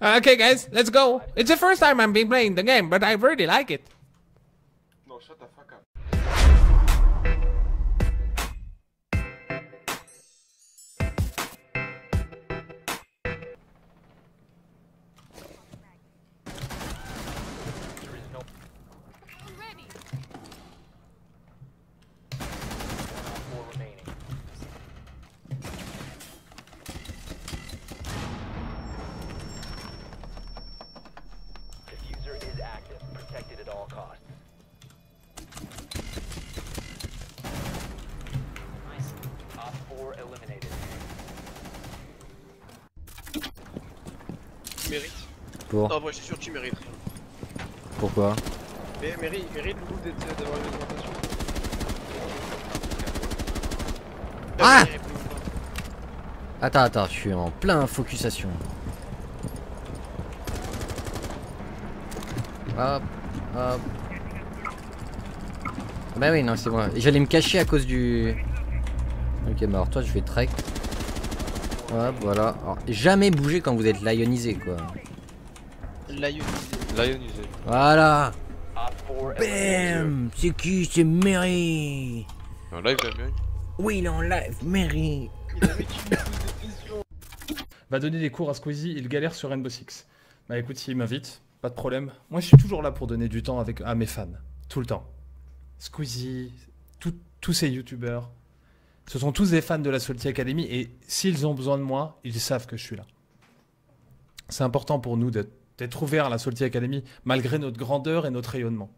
Uh, okay, guys, let's go. It's the first time I'm been playing the game, but I really like it. No, shut the fuck up. Mérites. Pour Non, moi je suis sûr que tu mérites. Pourquoi Mais mérite, mérite beaucoup d'être d'avoir une augmentation. Ah. Attends, attends, je suis en plein focusation. Hop, hop. Bah oui, non, c'est moi. J'allais me cacher à cause du... Ok, bah alors toi, je vais trek. Hop, voilà. Alors, jamais bouger quand vous êtes lionisé, quoi. Lionisé. Lionisé. Voilà Op 4 eliminated. Bam C'est qui? C'est Mary En live, la mienne. Oui, il est en live, Mary Il a mis une décision. Va donner des cours à Squeezie, il galère sur Rainbow Six. Bah écoute, s'il m'invite, pas de problème. Moi, je suis toujours là pour donner du temps avec, à mes fans. Tout le temps. Squeezie, tout- tous ces youtubeurs. Ce sont tous des fans de la Salty Academy et s'ils ont besoin de moi, ils savent que je suis là. C'est important pour nous d'être ouverts à la Salty Academy malgré notre grandeur et notre rayonnement.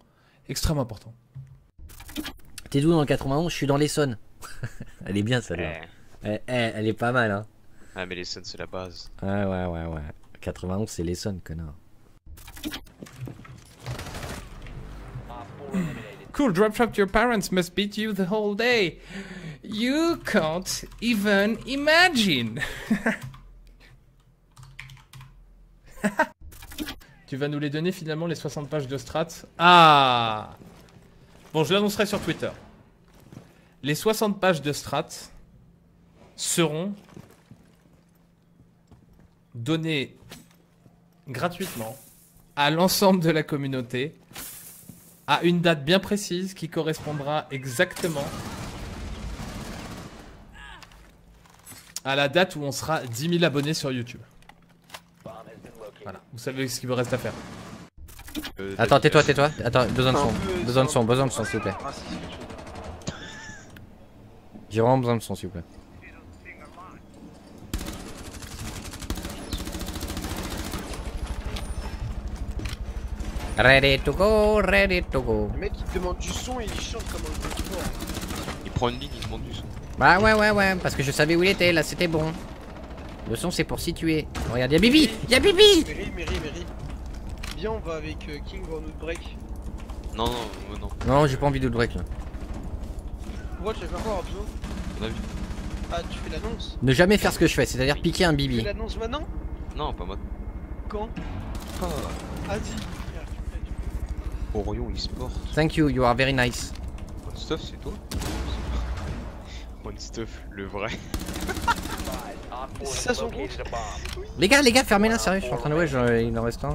Extrêmement important. T'es d'où dans le 91 Je suis dans l'Essonne. elle est bien, celle-là. Eh, eh, elle est pas mal, hein. Ah, mais les scènes, c'est la base. Ouais, ouais, ouais, ouais. 91, c'est l'Essonne, connard. Op 4 eliminated. Cool, drop shot your parents must beat you the whole day. You can't even imagine. tu vas nous les donner finalement les 60 pages de strat Ah Bon, je l'annoncerai sur Twitter. Les 60 pages de strat seront données gratuitement à l'ensemble de la communauté à une date bien précise qui correspondra exactement à la date où on sera 10 000 abonnés sur YouTube. Voilà, vous savez ce qu'il me reste à faire. Euh, Attends, tais-toi, tais-toi. Attends, besoin de son. Besoin de son, besoin de son, s'il vous plaît. J'ai vraiment besoin de son, s'il vous plaît. Ready to go, ready to go. Le mec il te demande du son et il chante comme un. Il prend une ligne, il demande du son. Bah ouais, ouais, ouais, parce que je savais où il était, là, c'était bon. Le son, c'est pour situer. Regarde, y'a Bibi Y'a Bibi Mary, Mary, Mary. Viens, on va avec euh, King voir notre break. Non, non, euh, non. Non, j'ai pas envie de le break, là. Pourquoi tu fais pas encore, Abzo On a vu. Ah, tu fais l'annonce Ne jamais faire ce que je fais, c'est-à-dire piquer un Tu Bibi. fais l'annonce maintenant Non, pas moi. Quand Ah, Ah, dis. Frère, tu fais, tu fais. Orion e-sport. Thank you, you are very nice. One Stuff, c'est toi Stuff, le vrai. Op 4 Ça, son. Les gars, les gars, fermez-la, sérieux, je suis en train de... Ouais, j'en- il en reste un.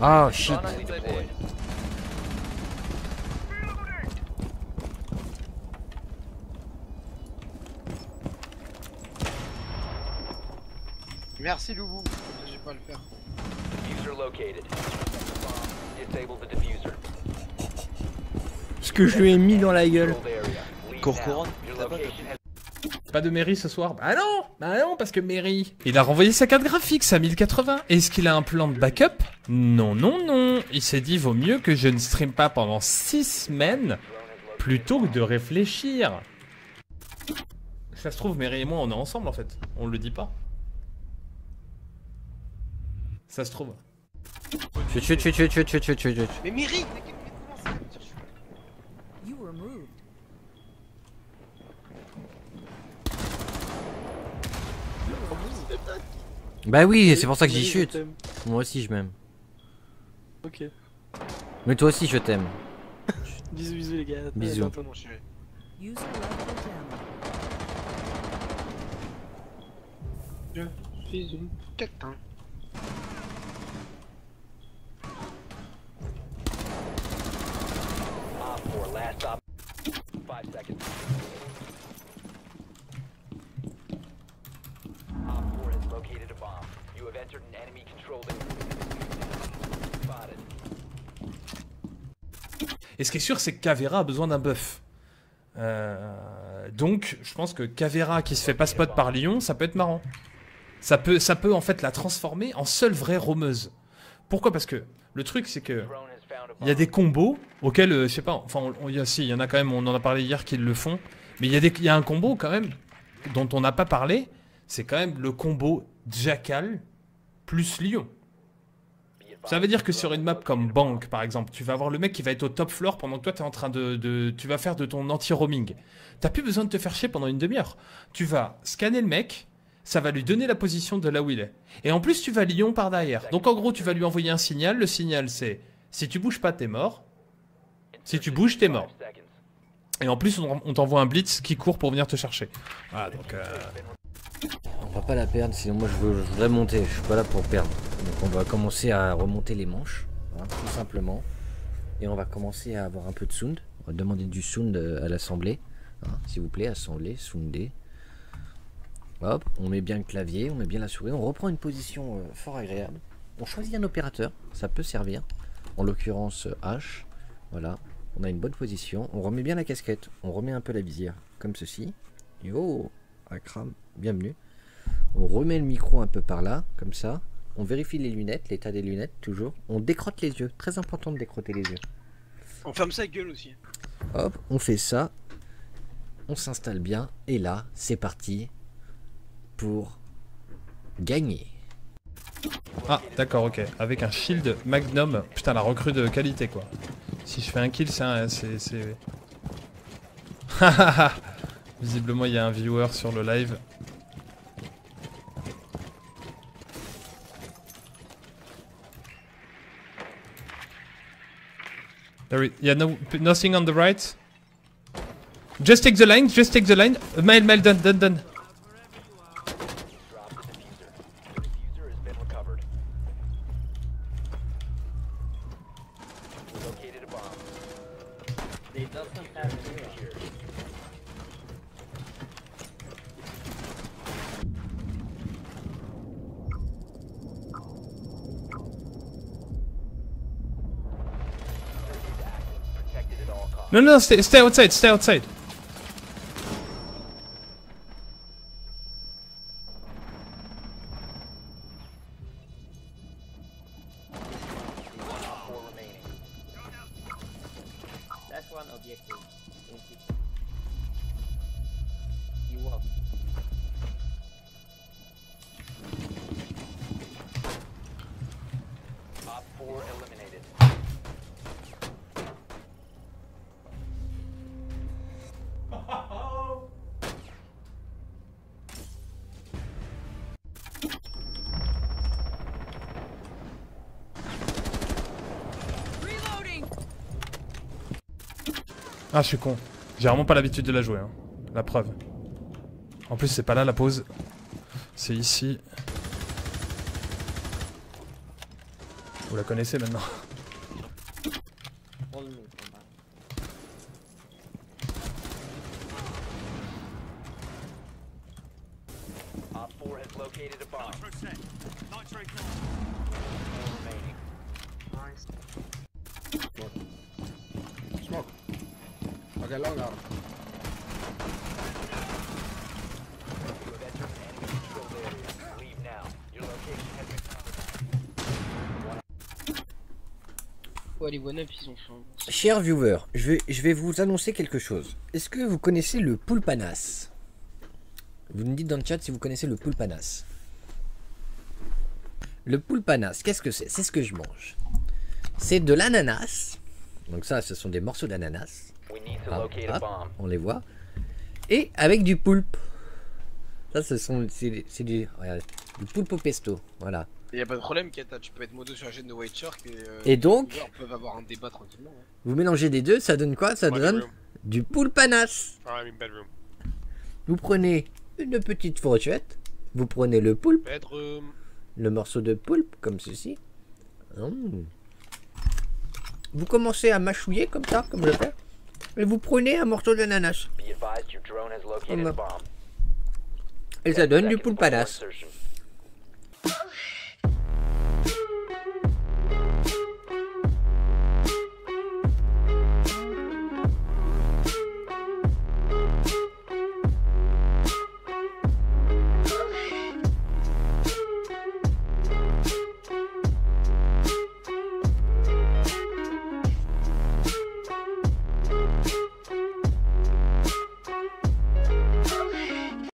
Oh, shit. Merci, Loubou. Je vais pas le faire. Diffuser located. Disable the diffuser que je lui ai mis dans la gueule. Cour couronne pas de mairie ce soir? Bah non Bah non, parce que mairie Il a renvoyé sa carte graphique, sa 1080. Est-ce qu'il a un plan de backup? Non, non, non. Il s'est dit, vaut mieux que je ne stream pas pendant 6 semaines, plutôt que de réfléchir. Ça se trouve, mairie et moi, on est ensemble, en fait. On le dit pas. Ça se trouve. Chut, chut, chut, chut, chut, chut, chut, chut. Mais mairie Bah oui, c'est pour ça que j'y chute. Moi aussi, je m'aime. Ok. Mais toi aussi, je t'aime. Bisous, bisous, les gars. Bisous. Channel. Je suis une catin. Op 4, last stop. 5 seconds. Op 4 has located a bomb. You have Et ce qui est sûr, c'est que Cavera a besoin d'un buff. Euh, donc, je pense que Cavera qui se fait pas spot par Lyon, ça peut être marrant. Ça peut, ça peut en fait la transformer en seule vraie romeuse. Pourquoi? Parce que le truc, c'est que il y a des combos auxquels, euh, je sais pas, enfin, il y a, si, il y en a quand même, on en a parlé hier qui le font. Mais il y, a y a un combo quand même dont on n'a pas parlé. C'est quand même le combo Jackal plus Lyon. Ça veut dire que sur une map comme Bank, par exemple, tu vas avoir le mec qui va être au top floor pendant que toi, tu es en train de, de- Tu vas faire de ton anti-roaming. T'as plus besoin de te faire chier pendant une demi-heure. Tu vas scanner le mec, ça va lui donner la position de là où il est. Et en plus, tu vas Lyon par derrière. Donc en gros, tu vas lui envoyer un signal. Le signal, c'est si tu bouges pas, t'es mort. Si tu bouges, t'es mort. Et en plus, on, on t'envoie un blitz qui court pour venir te chercher. Voilà, donc. euh, On va pas la perdre, sinon moi je, veux- je voudrais monter, je suis pas là pour perdre. Donc on va commencer à remonter les manches, hein, tout simplement. Et on va commencer à avoir un peu de sound. On va demander du sound euh, à l'assemblée. hein, S'il vous plaît, assemblée, soundé. Hop, on met bien le clavier, on met bien la souris, on reprend une position euh, fort agréable. On choisit un opérateur, ça peut servir. En l'occurrence euh, H. Voilà, on a une bonne position. On remet bien la casquette, on remet un peu la visière, comme ceci. Yo, Akram, bienvenue. On remet le micro un peu par là, comme ça. On vérifie les lunettes, l'état des lunettes, toujours. On décrotte les yeux. Très important de décrotter les yeux. On ferme sa gueule aussi. Hop, on fait ça. On s'installe bien. Et là, c'est parti pour gagner. Ah, d'accord, ok. Avec un shield Magnum. Putain, la recrue de qualité, quoi. Si je fais un kill, c'est un. C'est. c'est- Visiblement, il y a un viewer sur le live. Yeah, no, nothing on the right. Just take the line, just take the line. Mail, mail, done, done, done. No, no, stay, stay outside, stay outside. That's one objective. Ah, je suis con. J'ai vraiment pas l'habitude de la jouer. hein. La preuve. En plus, c'est pas là la pause. C'est ici. Vous la connaissez maintenant. All move combat. Op 4 has located a bomb. Four remaining. Smoke. Okay, long arm. You have entered an enemy controlled area. Leave now. Your location Ouais, les one-up ils un. Chers viewers, je vais, je vais vous annoncer quelque chose. Est-ce que vous connaissez le pulpanas Vous me dites dans le chat si vous connaissez le pulpanas. Le pulpanas, qu'est-ce que c'est? C'est ce que je mange. C'est de l'ananas. Donc ça, ce sont des morceaux d'ananas. On les voit. Et avec du poulpe. Ça, ce sont, c'est du, poulpe au pesto. Voilà. Il n'y a pas de problème, Kata. Tu peux être modo sur la de White Shark. Et, euh, et donc, les peuvent avoir un débat tranquillement. Hein. Vous mélangez les deux, ça donne quoi? Ça One donne bedroom. du poulpanas. Vous prenez une petite fourchette. Vous prenez le poulpe. Bedroom. Le morceau de poulpe, comme ceci. Hum. Vous commencez à mâchouiller comme ça, comme je fais. Et vous prenez un morceau d'ananas. Et ça donne du poulpanas.